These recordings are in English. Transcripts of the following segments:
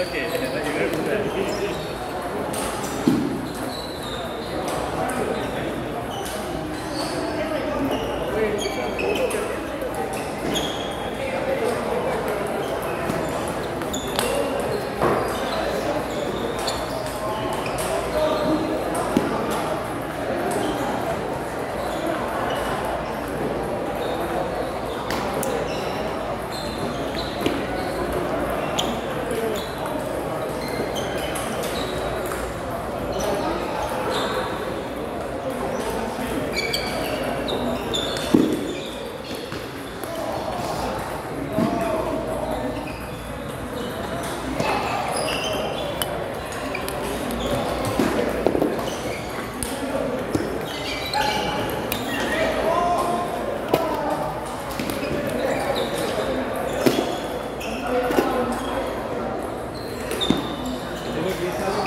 okay. Gracias.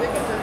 we can do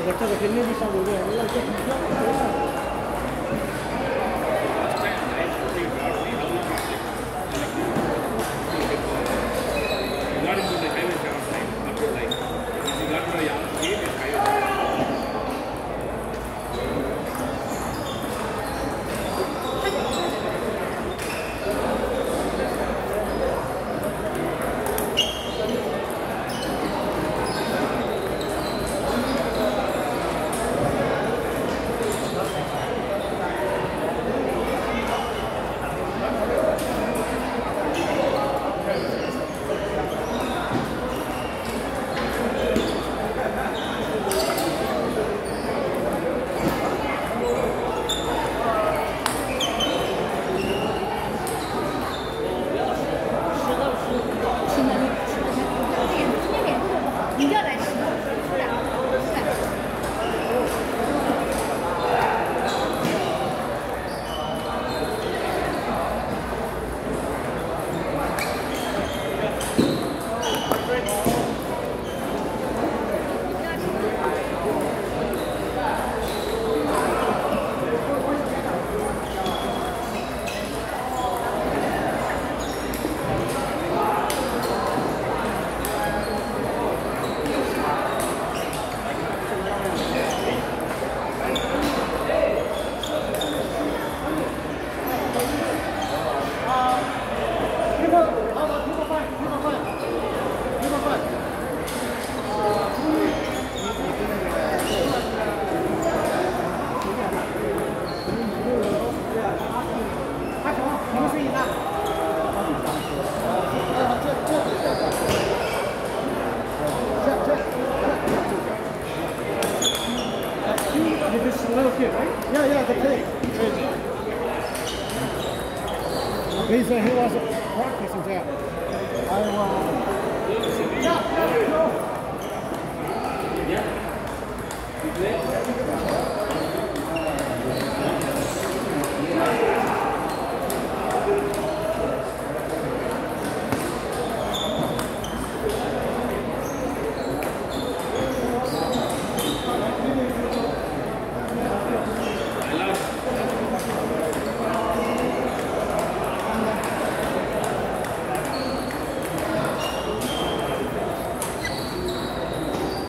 बच्चा तो खेलने भी सब हो गया up here, right? Yeah, yeah, the play. Crazy. He said uh, he wasn't practicing that. I was. Yeah, yeah, yeah.